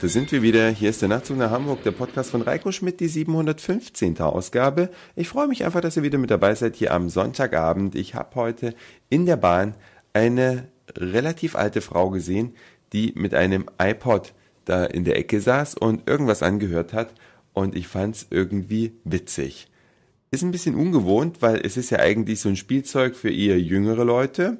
Da sind wir wieder. Hier ist der Nachtzug nach Hamburg, der Podcast von Reiko Schmidt, die 715. Ausgabe. Ich freue mich einfach, dass ihr wieder mit dabei seid hier am Sonntagabend. Ich habe heute in der Bahn eine relativ alte Frau gesehen, die mit einem iPod da in der Ecke saß und irgendwas angehört hat und ich fand es irgendwie witzig. Ist ein bisschen ungewohnt, weil es ist ja eigentlich so ein Spielzeug für eher jüngere Leute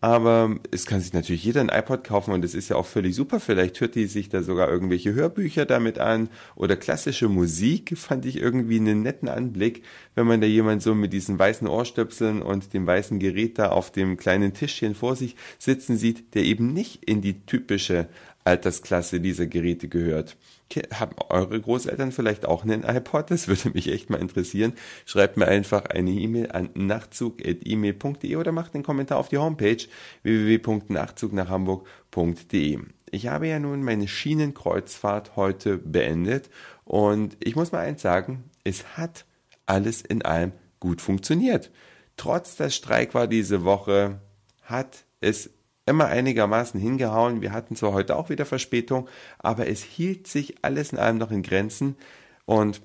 aber es kann sich natürlich jeder ein iPod kaufen und das ist ja auch völlig super. Vielleicht hört die sich da sogar irgendwelche Hörbücher damit an oder klassische Musik. Fand ich irgendwie einen netten Anblick, wenn man da jemand so mit diesen weißen Ohrstöpseln und dem weißen Gerät da auf dem kleinen Tischchen vor sich sitzen sieht, der eben nicht in die typische Altersklasse dieser Geräte gehört. Haben eure Großeltern vielleicht auch einen iPod? Das würde mich echt mal interessieren. Schreibt mir einfach eine E-Mail an nachtzug.email.de oder macht einen Kommentar auf die Homepage www.nachzugnachhamburg.de. Ich habe ja nun meine Schienenkreuzfahrt heute beendet und ich muss mal eins sagen, es hat alles in allem gut funktioniert. Trotz der Streik war diese Woche, hat es immer einigermaßen hingehauen. Wir hatten zwar heute auch wieder Verspätung, aber es hielt sich alles in allem noch in Grenzen und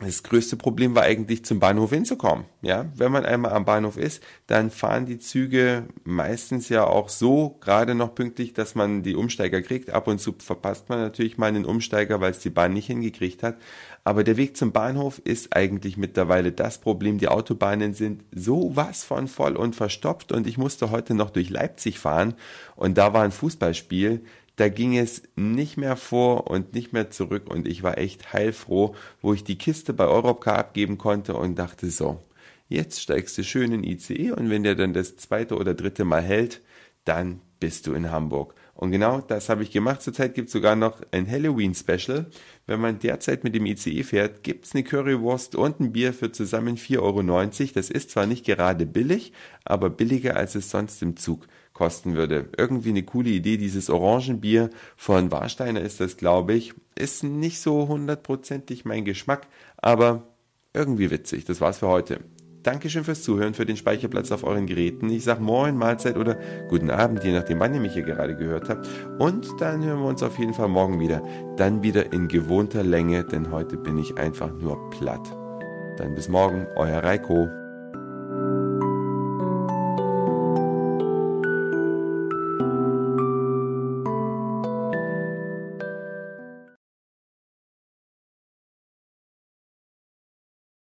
das größte Problem war eigentlich zum Bahnhof hinzukommen. Ja, wenn man einmal am Bahnhof ist, dann fahren die Züge meistens ja auch so gerade noch pünktlich, dass man die Umsteiger kriegt. Ab und zu verpasst man natürlich mal einen Umsteiger, weil es die Bahn nicht hingekriegt hat. Aber der Weg zum Bahnhof ist eigentlich mittlerweile das Problem. Die Autobahnen sind so was von voll und verstopft und ich musste heute noch durch Leipzig fahren und da war ein Fußballspiel da ging es nicht mehr vor und nicht mehr zurück und ich war echt heilfroh, wo ich die Kiste bei Europcar abgeben konnte und dachte so, jetzt steigst du schön in ICE und wenn der dann das zweite oder dritte Mal hält, dann bist du in Hamburg. Und genau das habe ich gemacht. Zurzeit gibt es sogar noch ein Halloween-Special. Wenn man derzeit mit dem ICE fährt, gibt es eine Currywurst und ein Bier für zusammen 4,90 Euro. Das ist zwar nicht gerade billig, aber billiger als es sonst im Zug kosten würde. Irgendwie eine coole Idee. Dieses Orangenbier von Warsteiner ist das, glaube ich. Ist nicht so hundertprozentig mein Geschmack, aber irgendwie witzig. Das war's für heute. Dankeschön fürs Zuhören, für den Speicherplatz auf euren Geräten. Ich sag Moin, Mahlzeit oder guten Abend, je nachdem, wann ihr mich hier gerade gehört habt. Und dann hören wir uns auf jeden Fall morgen wieder. Dann wieder in gewohnter Länge, denn heute bin ich einfach nur platt. Dann bis morgen, euer Reiko.